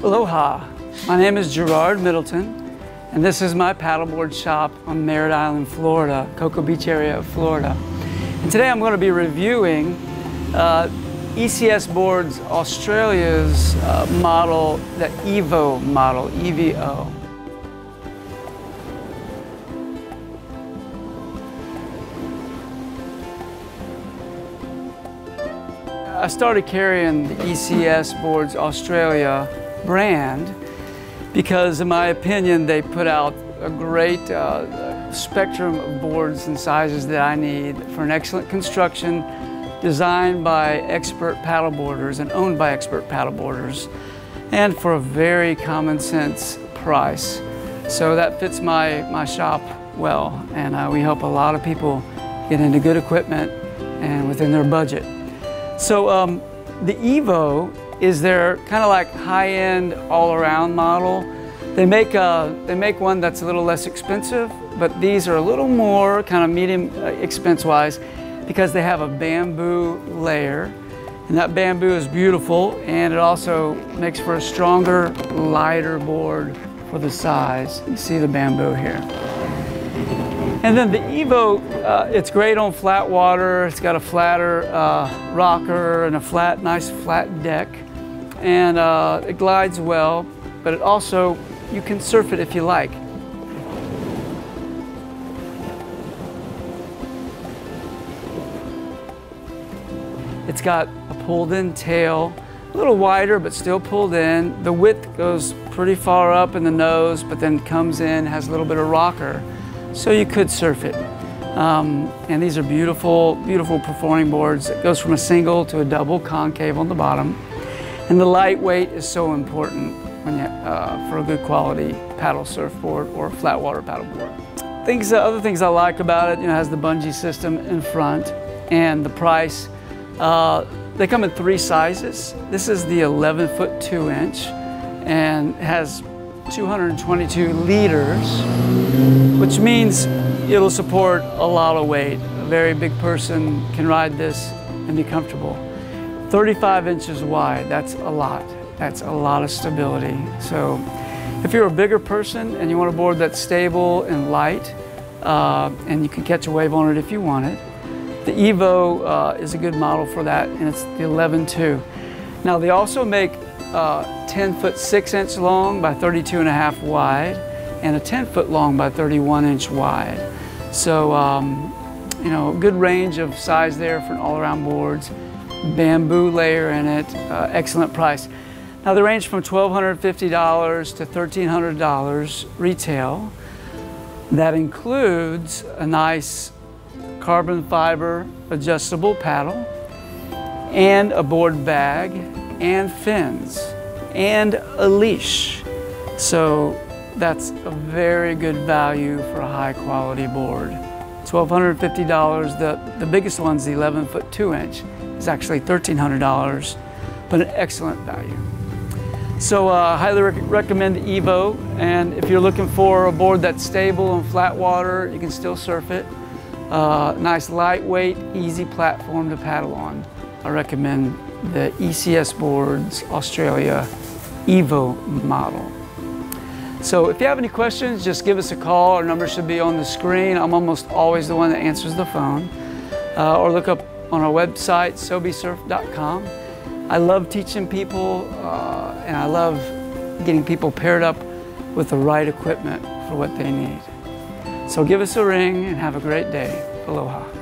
Aloha, my name is Girard Middleton, and this is my paddleboard shop on Merritt Island, Florida, Cocoa Beach area of Florida. And today I'm going to be reviewing uh, ECS Boards Australia's uh, model, the EVO model, EVO. I started carrying the ECS Boards Australia brand because in my opinion they put out a great uh, spectrum of boards and sizes that I need for an excellent construction designed by expert paddleboarders and owned by expert paddleboarders and for a very common sense price. So that fits my, my shop well and uh, we help a lot of people get into good equipment and within their budget. So um, the Evo is their kind of like high-end all-around model. They make, a, they make one that's a little less expensive, but these are a little more kind of medium uh, expense-wise because they have a bamboo layer. And that bamboo is beautiful and it also makes for a stronger, lighter board for the size. You see the bamboo here. And then the Evo, uh, it's great on flat water. It's got a flatter uh, rocker and a flat, nice flat deck and uh, it glides well, but it also, you can surf it if you like. It's got a pulled in tail, a little wider but still pulled in. The width goes pretty far up in the nose but then comes in, has a little bit of rocker. So you could surf it. Um, and these are beautiful, beautiful performing boards. It goes from a single to a double concave on the bottom. And the lightweight is so important you, uh, for a good quality paddle surfboard or flat water paddleboard. Things, uh, other things I like about it, you know, has the bungee system in front and the price. Uh, they come in three sizes. This is the 11 foot 2 inch and has 222 liters, which means it'll support a lot of weight. A very big person can ride this and be comfortable. 35 inches wide, that's a lot. That's a lot of stability. So if you're a bigger person and you want a board that's stable and light, uh, and you can catch a wave on it if you want it, the Evo uh, is a good model for that, and it's the 11.2. Now they also make uh, 10 foot 6 inch long by 32 and a half wide, and a 10 foot long by 31 inch wide. So, um, you know, a good range of size there for all-around boards bamboo layer in it, uh, excellent price. Now they range from $1,250 to $1,300 retail. That includes a nice carbon fiber adjustable paddle and a board bag and fins and a leash. So that's a very good value for a high quality board. $1,250, the, the biggest one's the 11 foot 2 inch is actually $1,300, but an excellent value. So I uh, highly rec recommend the Evo, and if you're looking for a board that's stable in flat water, you can still surf it. Uh, nice lightweight, easy platform to paddle on. I recommend the ECS Boards Australia Evo model. So if you have any questions, just give us a call. Our number should be on the screen. I'm almost always the one that answers the phone. Uh, or look up on our website, sobesurf.com. I love teaching people uh, and I love getting people paired up with the right equipment for what they need. So give us a ring and have a great day. Aloha.